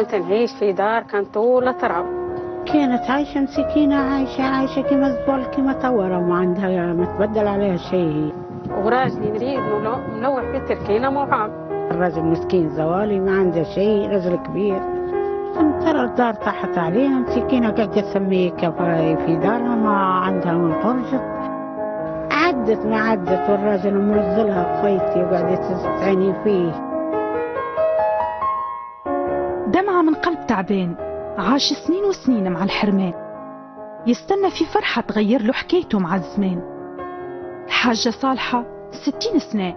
كنت نعيش في دار كان طول تراب كانت عايشة مسكينة عايشة عايشة كما الزول كما طورة وما عندها ما تبدل عليها شيء. وراجلي مريض ملو- ملوح بتركينا معاق الرجل مسكين زوالي ما عنده شيء رجل كبير. ترى الدار طاحت عليها مسكينة قاعدة تسميه في دارها ما عندها من خرجت عدت ما عدت والراجل مرزلها خيتي وقاعدة تستعيني فيه. دمعة من قلب تعبان عاش سنين وسنين مع الحرمان. يستنى في فرحة تغير له حكايته مع الزمان. الحاجة صالحة ستين سنة.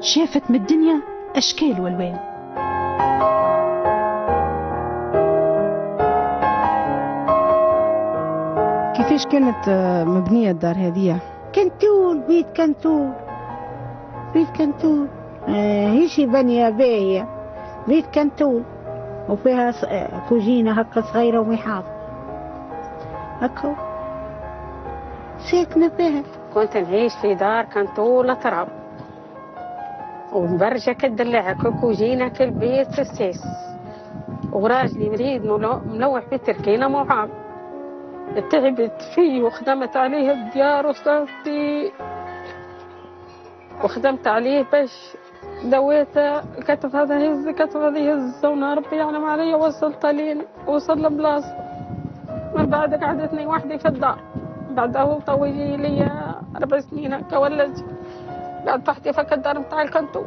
شافت من الدنيا أشكال والوان. كيفاش كانت آه، مبنية الدار هذه؟ كنتول بيت كنتول بيت كنتول آه هيشي بنية باهية. بيت كنتول وفيها كوجينة هكا صغيرة ومحاط هكا. ساكنة فيها. كنت نعيش في دار كان طول تراب. ومبرجة كدلعها كوكوجينا كل بيت في السيس وراجلي مريض ملو- ملوح بتركينا معاق تعبت فيه وخدمت عليه الديار وصارتي وخدمت عليه باش دويته كتف هذا يهز كتف هذا يهز وأنا ربي يعلم علي وصلت لين وصل لبلاصة من بعد قعدتني وحدي في الدار. بعد أول طويلي لي أربع سنين هكا ولد. قعدت وحدي في الدار متاع الكنتو.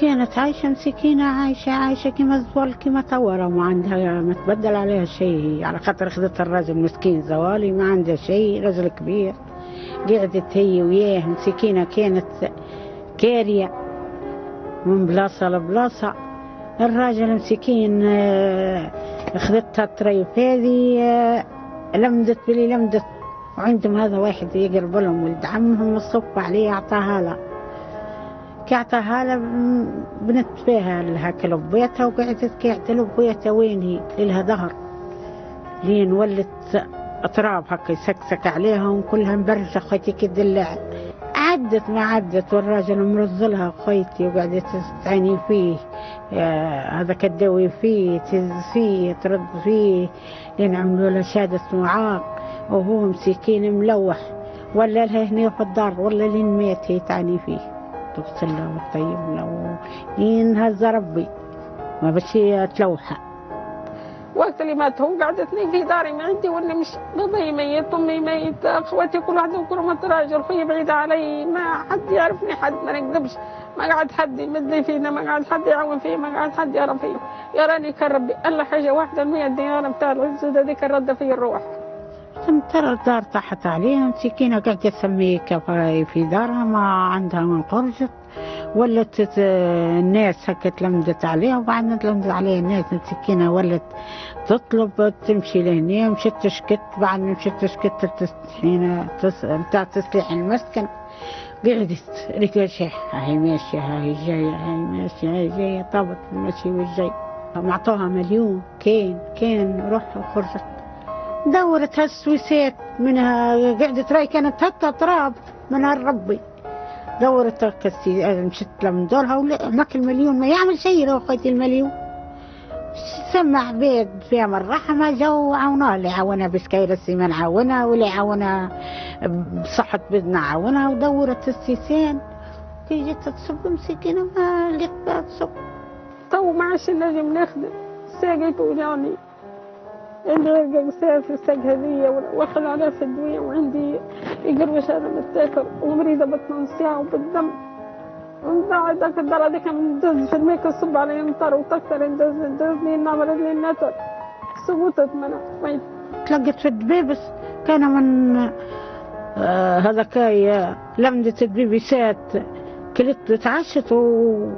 كانت عايشة مسكينة عايشة عايشة كما الزوال كما طورة. وما عندها ما تبدل عليها شيء. على خاطر خذت الراجل مسكين زوالي ما عنده شيء. رجل كبير. قعدت هي وياه مسكينة كانت كارية. من بلاصة لبلاصة. الراجل مسكين آه، خذتها الطريف هذه آه، لمدت بلي لمدت. وعندهم هذا واحد يقرب لهم ولد عمهم الصف عليه أعطاها له كعطاها لها م- بنت فيها لها كلب بيتها وقعدت قاعدة له بيتها وين هي؟ لها ظهر. لين ولت أطراب هكا يسكسك عليهم كلها مبرجة خويتي كدلع عدت ما عدت. والراجل مرزلها خويتي وقعدت تستعيني فيه. هذا كدوي فيه تهز فيه ترد فيه. لين عملوا له شهادة معاق. وهو مسكين ملوح. ولا لها هنا في الدار ولا لين مات هي تعني فيه. تغسل له وتطيب له. لين هز ربي. ما بس هي تلوحه. وقت اللي مات هو قعدتني في داري ما عندي ولا مش بابي ميت أمي ميت أخواتي كل واحد كل ما تراجل خويا بعيد علي. ما حد يعرفني حد ما نكذبش. ما قعد حد يمد فينا ما قعد حد يعاون فيه ما قعد حد يعرف فيه يراني كربي الا حاجة واحدة المية دينار بتاع العزوز هذيك الرده في الروح. ترى الدار طاحت عليها مسكينة قاعدة تسميه كفاية في دارها ما عندها من خرجت ولت الناس هكا تلمدت عليها وبعدين تلمدت عليها الناس مسكينة ولت تطلب تمشي لهنا مشت تشكت بعد ما مشت تشكت. بتاع تسليح المسكن قعدت. رجل شيخ هاي ماشية هاي جاية هاي ماشية هاي جاية طابت المشي والجاي. معطوها مليون كين كين روح وخرجت. دورت هالسويسات منها قعدت راي كانت هكا تراب من هالربي. دورت كسي مشت لم دورها ماك المليون ما يعمل شيء لو اخوتي المليون. سمع بيت فيها من رحمة جو عونها اللي عاونها بسكاير السيمان عاونها واللي عاونها بصحة بدنا عاونها ودورت السيسان كي جت تصب مسكينة ما بها تصب. تو ما عادش نجم نخدم ساقي عندي رقة ساف الساق هذية واخد عليها في الدوية وعندي يقروش هذا متاكل ومريضة بطن ساعة وبالدم. ومن بعد ذاك الدار هذيك ندز في الميك الصب علي نطر وتكتر ندز ندز لي نعمل لي النتر سقطت منها. وين تلقت في الدبيبس كان من آه هذا كاي لمدة الدبيبسات كلت تعشت و...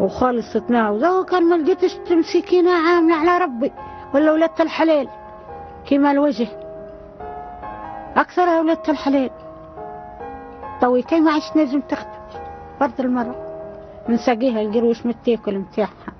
وخالصتنا وذا كان ما لقيتش تمسكينها عاملة على ربي. ولا ولدت الحلال كما الوجه. أكثرها ولدت الحلال طوي كي ما عادش نجم تخدم برضه المرة من ساقيها القروش متاكل متاعها.